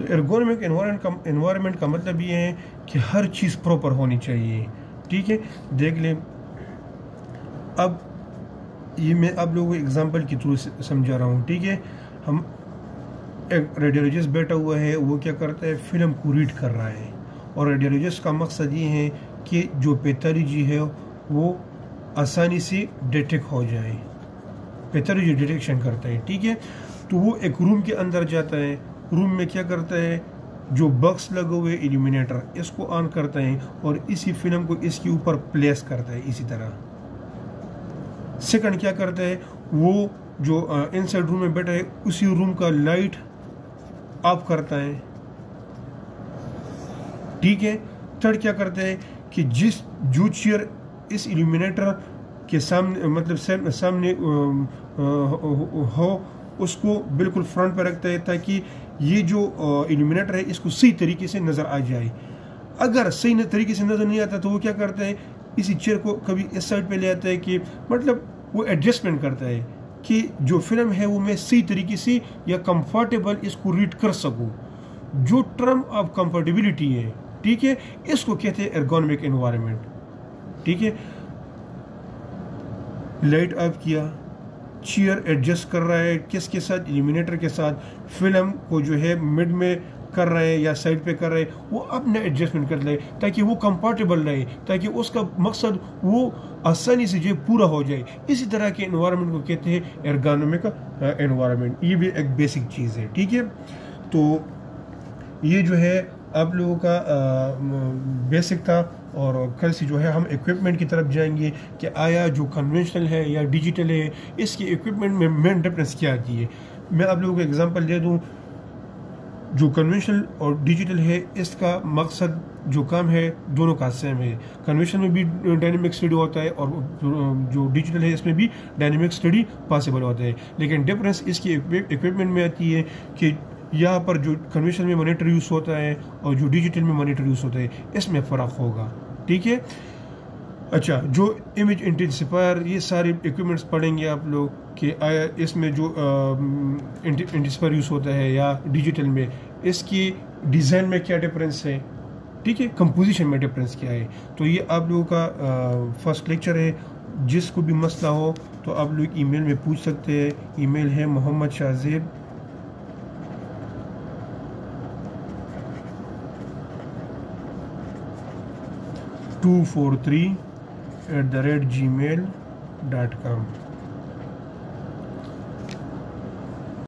एर्गोनमिक environment का मतलब ये है कि हर चीज़ प्रॉपर होनी चाहिए। ठीक है? देख लें। अब ये मैं आप लोगों को एग्जांपल के थ्रू समझा रहा हूँ। ठीक है? हम एक रेडियोलॉजिस्ट बैठा हुआ है, वो क्या करता है? फ़िल्म को रीड कर रहा है। और रेडियोलॉजिस्ट का मकसद ये है कि जो पैथोलॉजी है, वो आसानी से डिटेक्ट हो जाए। पैथोलॉजी डिटेक्शन करता है। ठीक है? तो वो एक रूम के अंदर जाता है। रूम में क्या करता है? जो बक्स लगे हुए इल्यूमिनेटर इसको ऑन करता है और इसी फ़िल्म को इसके ऊपर प्लेस करता है, इसी तरह। सेकंड क्या करता है? वो जो इनसाइड रूम में बैठा है, उसी रूम का लाइट ऑफ़ करता है। ठीक है? थर्ड क्या करता है? कि जिस, जो चेयर इस इल्यूमिनेटर के सामने मतलब सामने हो उसको बिल्कुल फ्रंट पर रखता है ताकि ये जो इल्यूमिनेटर है, इसको सही तरीके से नज़र आ जाए। अगर सही तरीके से नज़र नहीं आता तो वो क्या करता है, इसी चेयर को कभी इस साइड पे ले आता है कि मतलब वो एडजस्टमेंट करता है कि जो फ़िल्म है, वो मैं सही तरीके से या कंफर्टेबल इसको रीड कर सकूँ। जो टर्म ऑफ़ कंफर्टेबिलिटी है, ठीक है, इसको कहते हैं एर्गोनमिक एनवायरनमेंट ठीक है। लाइट ऑफ़ किया। चेयर एडजस्ट कर रहा है, किसके साथ? इल्यूमिनेटर के साथ। फ़िल्म को जो है मिड में कर रहे हैं या साइड पे कर रहे हैं, वो अपने एडजस्टमेंट कर ले, ताकि वो कंफर्टेबल रहे, ताकि उसका मकसद वो आसानी से जो है पूरा हो जाए। इसी तरह के इन्वायरमेंट को कहते हैं एर्गानोमिक एनवायरनमेंट ये भी एक बेसिक चीज़ है, ठीक है? तो ये जो है आप लोगों का बेसिक था और कल से जो है हम इक्विपमेंट की तरफ़ जाएँगे कि आया जो कन्वेंशनल है या डिजिटल है, इसके इक्विपमेंट में मेन डिफरेंस क्या आती है। मैं आप लोगों को एग्जांपल दे दूँ, जो कन्वेंशनल और डिजिटल है, इसका मकसद जो काम है, दोनों का सेम है। कन्वेंशन में भी डायनेमिक स्टडी होता है और जो डिजिटल है, इसमें भी डायनेमिक स्टडी पॉसिबल होता है। लेकिन डिफरेंस इसकी इक्विपमेंट में आती है कि यहाँ पर जो कन्वेंशन में मॉनिटर यूज़ होता है और जो डिजिटल में मॉनिटर यूज़ होता है, इसमें फ़र्क होगा। ठीक है? अच्छा जो इमेज इंटेंसिफायर ये सारे इक्विपमेंट्स पढ़ेंगे आप लोग कि इसमें जो इंटेंसिफायर यूज़ होता है या डिजिटल में, इसकी डिज़ाइन में क्या डिफरेंस है? ठीक है? कंपोजिशन में डिफरेंस क्या है? तो ये आप लोगों का फ़र्स्ट लेक्चर है। जिसको भी मसला हो तो आप लोग ईमेल में पूछ सकते हैं। ईमेल है Mohammad Shahzeb two four three eight the